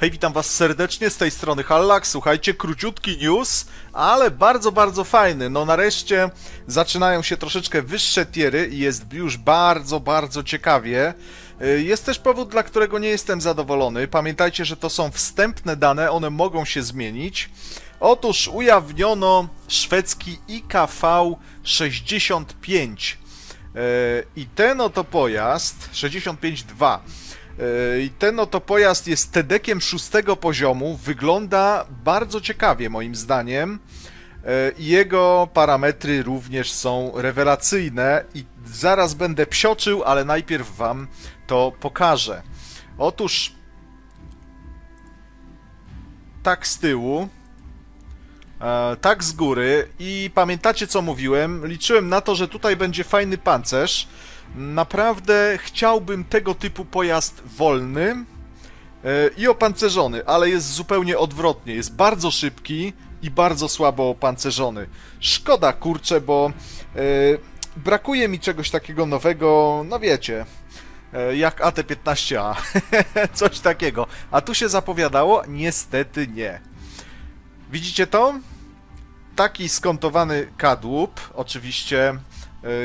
Hej, witam was serdecznie z tej strony Hallak. Słuchajcie, króciutki news, ale bardzo, bardzo fajny. No nareszcie zaczynają się troszeczkę wyższe tiery i jest już bardzo, bardzo ciekawie. Y, Jest też powód, dla którego nie jestem zadowolony. Pamiętajcie, że to są wstępne dane, one mogą się zmienić. Otóż ujawniono szwedzki IKV 65. Yy, I ten oto pojazd, 65.2, yy, i ten oto pojazd jest TEDekiem szóstego poziomu, wygląda bardzo ciekawie moim zdaniem. I jego parametry również są rewelacyjne i zaraz będę psioczył, ale najpierw wam to pokażę. Otóż tak z tyłu, E, tak z góry i pamiętacie co mówiłem? Liczyłem na to, że tutaj będzie fajny pancerz. Naprawdę chciałbym tego typu pojazd wolny e, i opancerzony, ale jest zupełnie odwrotnie. Jest bardzo szybki i bardzo słabo opancerzony. Szkoda kurczę, bo e, brakuje mi czegoś takiego nowego, no wiecie, e, jak AT-15A. Coś takiego. A tu się zapowiadało? Niestety nie. Widzicie to? Taki skontowany kadłub, oczywiście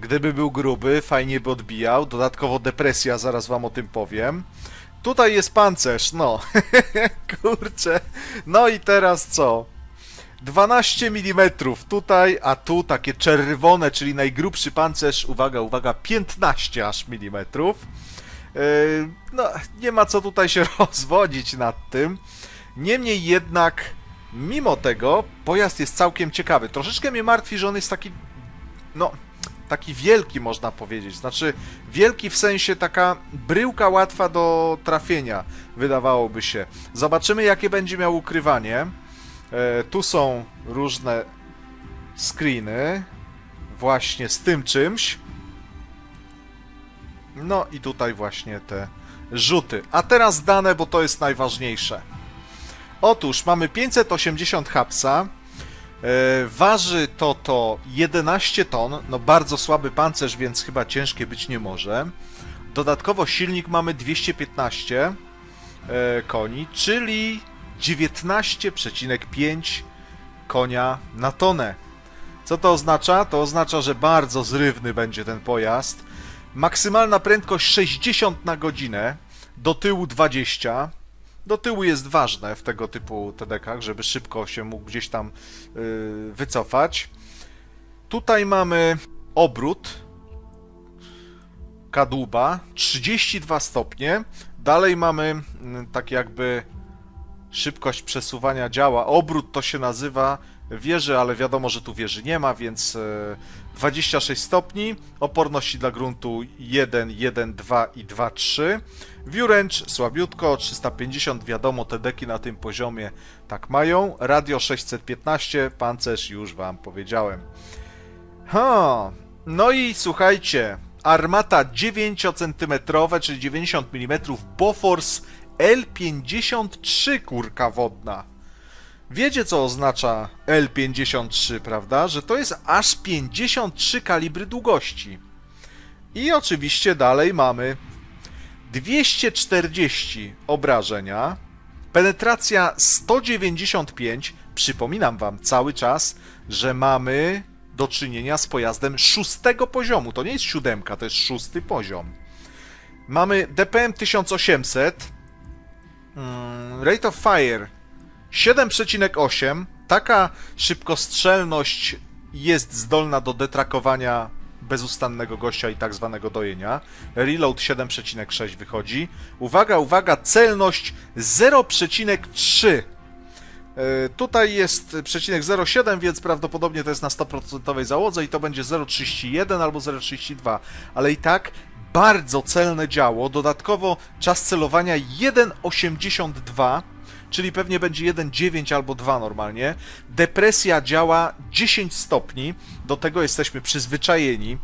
gdyby był gruby, fajnie by odbijał, dodatkowo depresja, zaraz wam o tym powiem. Tutaj jest pancerz, no, kurczę, no i teraz co? 12 mm tutaj, a tu takie czerwone, czyli najgrubszy pancerz, uwaga, uwaga, 15 aż. Yy, No, nie ma co tutaj się rozwodzić nad tym. Niemniej jednak, mimo tego, pojazd jest całkiem ciekawy. Troszeczkę mnie martwi, że on jest taki, no, taki wielki można powiedzieć. Znaczy, wielki w sensie taka bryłka łatwa do trafienia, wydawałoby się. Zobaczymy, jakie będzie miał ukrywanie. E, tu są różne screeny, właśnie z tym czymś. No i tutaj właśnie te rzuty. A teraz dane, bo to jest najważniejsze. Otóż mamy 580 hapsa. E, waży to to 11 ton. No bardzo słaby pancerz, więc chyba ciężkie być nie może. Dodatkowo silnik mamy 215 e, koni, czyli 19,5 konia na tonę. Co to oznacza? To oznacza, że bardzo zrywny będzie ten pojazd. Maksymalna prędkość 60 na godzinę, do tyłu 20. Do tyłu jest ważne w tego typu TDK-ach, żeby szybko się mógł gdzieś tam yy, wycofać. Tutaj mamy obrót kadłuba 32 stopnie. Dalej mamy mm, tak jakby szybkość przesuwania działa. Obrót to się nazywa wieży, ale wiadomo, że tu wieży nie ma, więc e, 26 stopni. Oporności dla gruntu 1, 1, 2 i 2, 3. Viewrange słabiutko, 350, wiadomo, te deki na tym poziomie tak mają. Radio 615, pancerz już wam powiedziałem. Ha, no i słuchajcie, armata 9 cm, czyli 90 mm, Bofors L53 kurka wodna. Wiecie co oznacza L53, prawda? Że to jest aż 53 kalibry długości. I oczywiście dalej mamy 240 obrażenia, penetracja 195. Przypominam wam cały czas, że mamy do czynienia z pojazdem szóstego poziomu. To nie jest siódemka, to jest szósty poziom. Mamy DPM 1800, mm, Rate of Fire 7,8. Taka szybkostrzelność jest zdolna do detrakowania bezustannego gościa i tak zwanego dojenia. Reload 7,6 wychodzi. Uwaga, uwaga, celność 0,3. E, Tutaj jest przecinek 0,7, więc prawdopodobnie to jest na 100% załodze i to będzie 0,31 albo 0,32, ale i tak bardzo celne działo. Dodatkowo czas celowania 1,82 czyli pewnie będzie 1,9 albo 2 normalnie. Depresja działa 10 stopni, do tego jesteśmy przyzwyczajeni e,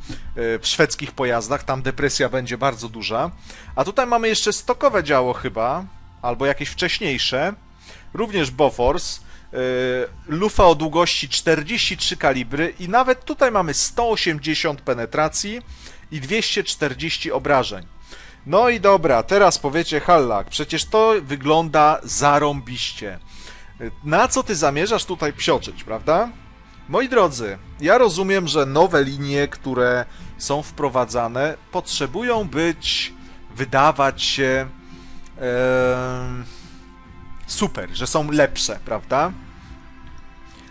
w szwedzkich pojazdach, tam depresja będzie bardzo duża. A tutaj mamy jeszcze stokowe działo chyba, albo jakieś wcześniejsze, również Bofors, e, lufa o długości 43 kalibry i nawet tutaj mamy 180 penetracji i 240 obrażeń. No i dobra, teraz powiecie Hallak, przecież to wygląda zarąbiście. Na co ty zamierzasz tutaj psioczyć, prawda? Moi drodzy, ja rozumiem, że nowe linie, które są wprowadzane, potrzebują być, wydawać się e, super, że są lepsze, prawda?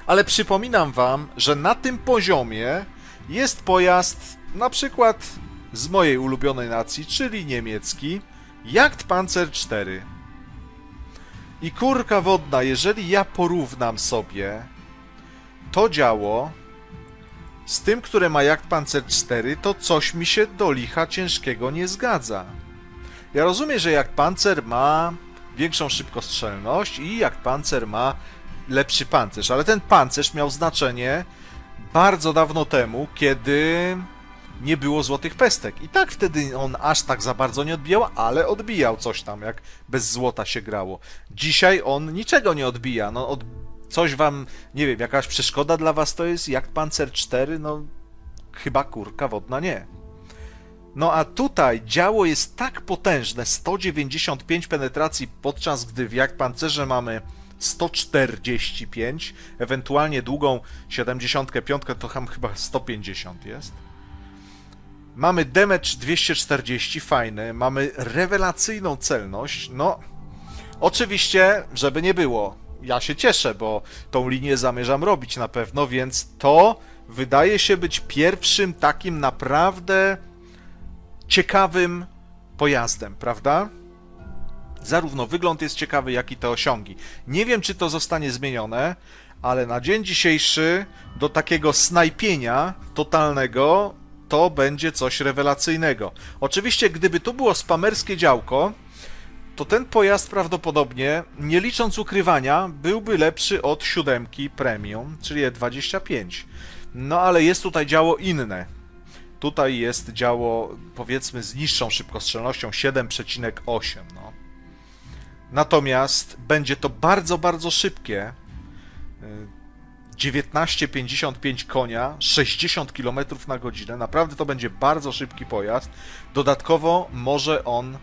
Ale przypominam wam, że na tym poziomie jest pojazd na przykład z mojej ulubionej nacji, czyli niemiecki, Jagdpanzer 4. I kurka wodna, jeżeli ja porównam sobie to działo z tym, które ma Jagdpanzer 4, to coś mi się do licha ciężkiego nie zgadza. Ja rozumiem, że Jagdpanzer ma większą szybkostrzelność i Jagdpanzer ma lepszy pancerz, ale ten pancerz miał znaczenie bardzo dawno temu, kiedy nie było złotych pestek. I tak wtedy on aż tak za bardzo nie odbijał, ale odbijał coś tam, jak bez złota się grało. Dzisiaj on niczego nie odbija. No, od... coś wam, nie wiem, jakaś przeszkoda dla was to jest? Jak Panzer 4? No, chyba kurka wodna nie. No a tutaj działo jest tak potężne, 195 penetracji, podczas gdy w jak pancerze mamy 145, ewentualnie długą 75, to tam chyba 150 jest. Mamy damage 240, fajny, mamy rewelacyjną celność, no oczywiście, żeby nie było, ja się cieszę, bo tą linię zamierzam robić na pewno, więc to wydaje się być pierwszym takim naprawdę ciekawym pojazdem, prawda? Zarówno wygląd jest ciekawy, jak i te osiągi. Nie wiem, czy to zostanie zmienione, ale na dzień dzisiejszy do takiego snajpienia totalnego to będzie coś rewelacyjnego. Oczywiście, gdyby to było spamerskie działko, to ten pojazd prawdopodobnie, nie licząc ukrywania, byłby lepszy od siódemki premium, czyli 25. No ale jest tutaj działo inne. Tutaj jest działo, powiedzmy, z niższą szybkostrzelnością 7,8. No. Natomiast będzie to bardzo, bardzo szybkie. 19,55 konia, 60 km na godzinę. Naprawdę to będzie bardzo szybki pojazd. Dodatkowo może on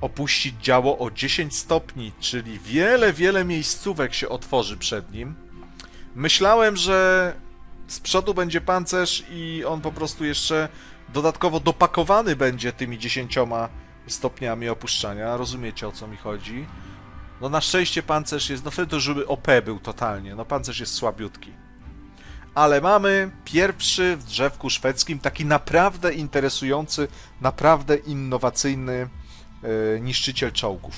opuścić działo o 10 stopni, czyli wiele, wiele miejscówek się otworzy przed nim. Myślałem, że z przodu będzie pancerz i on po prostu jeszcze dodatkowo dopakowany będzie tymi 10 stopniami opuszczania. Rozumiecie o co mi chodzi? No na szczęście pancerz jest, no wtedy to żeby OP był totalnie, no pancerz jest słabiutki. Ale mamy pierwszy w drzewku szwedzkim taki naprawdę interesujący, naprawdę innowacyjny yy, niszczyciel czołgów.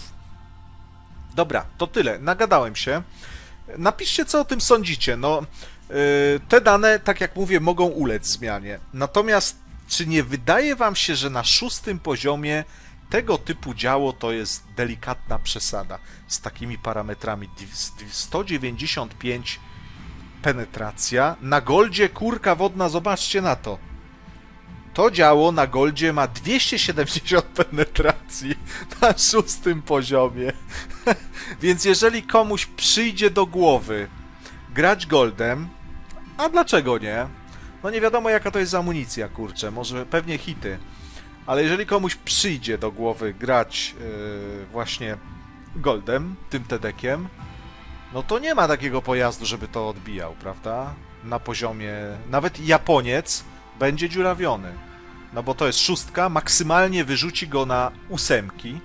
Dobra, to tyle. Nagadałem się. Napiszcie, co o tym sądzicie. No, yy, te dane, tak jak mówię, mogą ulec zmianie. Natomiast, czy nie wydaje wam się, że na szóstym poziomie tego typu działo to jest delikatna przesada z takimi parametrami 195 penetracja. Na goldzie kurka wodna, zobaczcie na to. To działo na goldzie ma 270 penetracji na szóstym poziomie. Więc jeżeli komuś przyjdzie do głowy grać goldem, a dlaczego nie? No nie wiadomo jaka to jest amunicja, kurczę, może pewnie hity ale jeżeli komuś przyjdzie do głowy grać yy, właśnie Goldem, tym Tedekiem, no to nie ma takiego pojazdu, żeby to odbijał, prawda? Na poziomie... Nawet Japoniec będzie dziurawiony. No bo to jest szóstka, maksymalnie wyrzuci go na ósemki,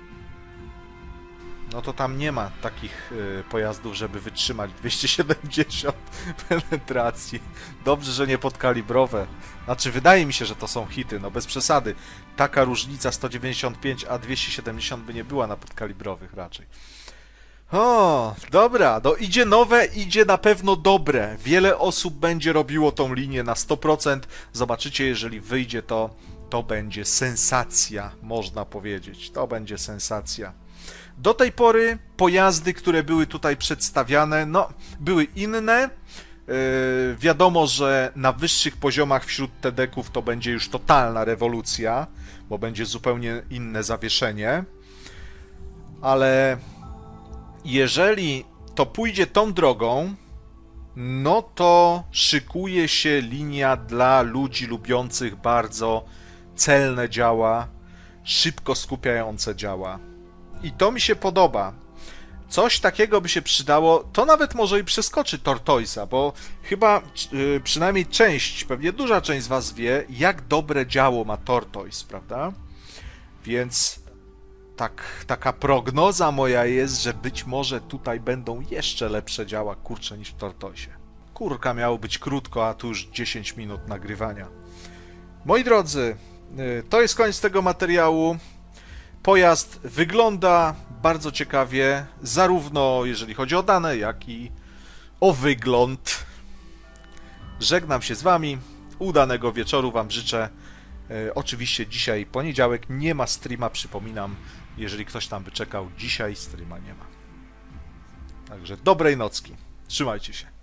no to tam nie ma takich y, pojazdów, żeby wytrzymać 270 penetracji. Dobrze, że nie podkalibrowe. Znaczy, wydaje mi się, że to są hity, no bez przesady. Taka różnica 195 a 270 by nie była na podkalibrowych raczej. O, dobra, no idzie nowe, idzie na pewno dobre. Wiele osób będzie robiło tą linię na 100%. Zobaczycie, jeżeli wyjdzie to, to będzie sensacja, można powiedzieć. To będzie sensacja. Do tej pory pojazdy, które były tutaj przedstawiane, no, były inne. Yy, wiadomo, że na wyższych poziomach wśród TDK-ów to będzie już totalna rewolucja, bo będzie zupełnie inne zawieszenie. Ale jeżeli to pójdzie tą drogą, no to szykuje się linia dla ludzi lubiących bardzo celne działa, szybko skupiające działa. I to mi się podoba. Coś takiego by się przydało, to nawet może i przeskoczy Tortoisa, bo chyba y, przynajmniej część, pewnie duża część z Was wie, jak dobre działo ma Tortoise, prawda? Więc tak, taka prognoza moja jest, że być może tutaj będą jeszcze lepsze działa, kurcze, niż w Tortoisie. Kurka miało być krótko, a tu już 10 minut nagrywania. Moi drodzy, y, to jest koniec tego materiału. Pojazd wygląda bardzo ciekawie, zarówno jeżeli chodzi o dane, jak i o wygląd. Żegnam się z Wami. Udanego wieczoru Wam życzę. E, oczywiście dzisiaj poniedziałek nie ma streama, przypominam. Jeżeli ktoś tam by czekał, dzisiaj streama nie ma. Także dobrej nocki. Trzymajcie się.